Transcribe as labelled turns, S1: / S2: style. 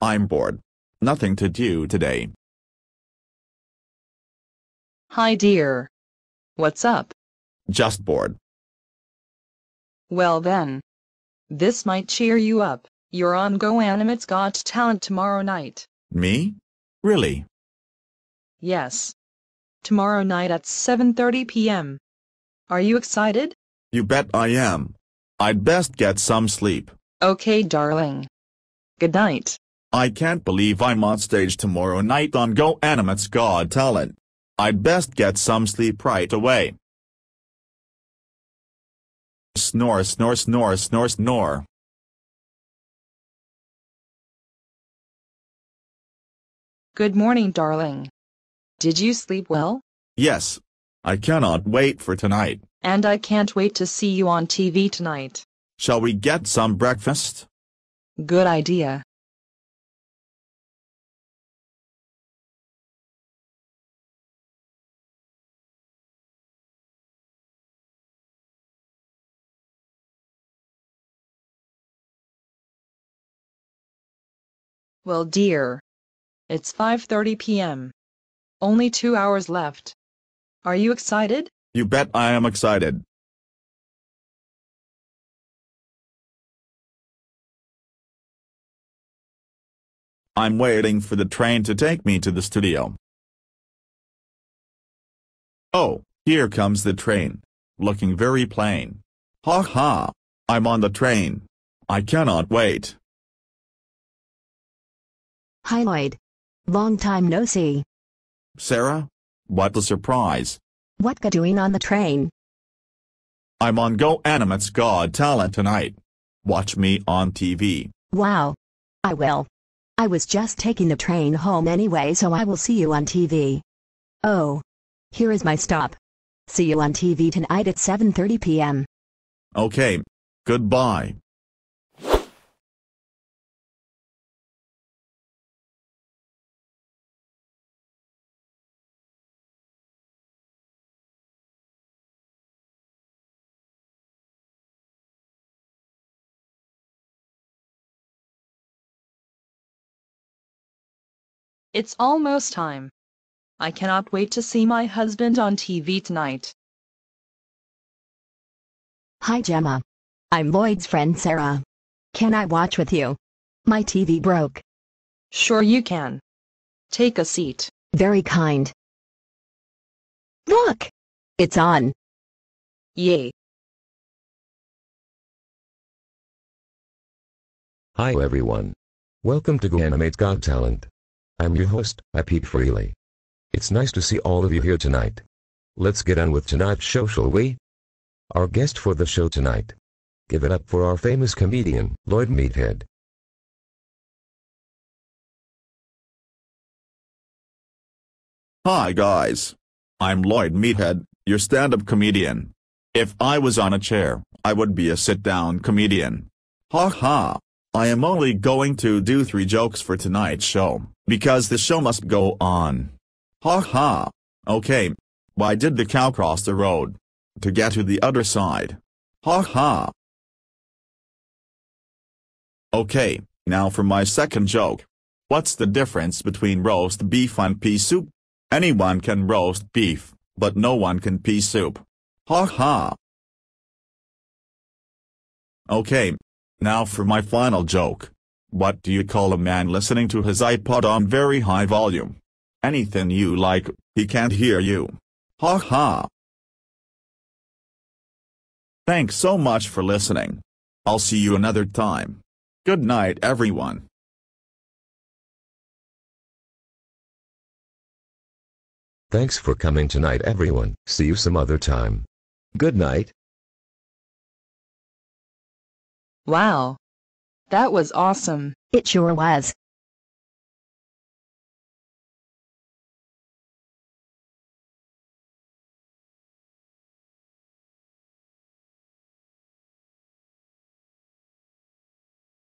S1: I'm bored. Nothing to do today.
S2: Hi dear. What's up?
S1: Just bored.
S2: Well then. This might cheer you up. You're on GoAnimate's Got Talent tomorrow night.
S1: Me? Really?
S2: Yes. Tomorrow night at 7:30 p.m. Are you excited?
S1: You bet I am. I'd best get some sleep.
S2: Okay, darling. Good night.
S1: I can't believe I'm on stage tomorrow night on GoAnimate's Got Talent. I'd best get some sleep right away. Snore, snore, snore, snore, snore.
S2: Good morning, darling. Did you sleep well?
S1: Yes. I cannot wait for tonight.
S2: And I can't wait to see you on TV tonight.
S1: Shall we get some breakfast?
S2: Good idea. Well, dear. It's 5:30 p.m. Only 2 hours left. Are you excited?
S1: You bet I am excited. I'm waiting for the train to take me to the studio. Oh, here comes the train. Looking very plain. Ha ha. I'm on the train. I cannot wait.
S3: Hi Lloyd. Long time no see.
S1: Sarah? What a surprise.
S3: What ga doing on the train?
S1: I'm on GoAnimate's Got Talent tonight. Watch me on TV.
S3: Wow. I will. I was just taking the train home anyway so I will see you on TV. Oh. Here is my stop. See you on TV tonight at 7.30 p.m.
S1: Okay. Goodbye.
S2: It's almost time. I cannot wait to see my husband on TV tonight.
S3: Hi Gemma. I'm Lloyd's friend Sarah. Can I watch with you? My TV broke.
S2: Sure you can. Take a seat.
S3: Very kind. Look! It's on.
S2: Yay.
S4: Hi everyone. Welcome to GoAnimate's Got Talent. I'm your host, I Peep Freely. It's nice to see all of you here tonight. Let's get on with tonight's show, shall we? Our guest for the show tonight. Give it up for our famous comedian, Lloyd Meathead.
S1: Hi guys. I'm Lloyd Meathead, your stand-up comedian. If I was on a chair, I would be a sit-down comedian. Ha ha. I am only going to do three jokes for tonight's show, because the show must go on. Ha ha. Okay. Why did the cow cross the road? To get to the other side. Ha ha. Okay, now for my second joke. What's the difference between roast beef and pea soup? Anyone can roast beef, but no one can pea soup. Ha ha. Okay, now for my final joke. What do you call a man listening to his iPod on very high volume? Anything you like, he can't hear you. Ha ha. Thanks so much for listening. I'll see you another time. Good night everyone.
S4: Thanks for coming tonight everyone. See you some other time. Good night.
S2: Wow. That was awesome.
S3: It sure was.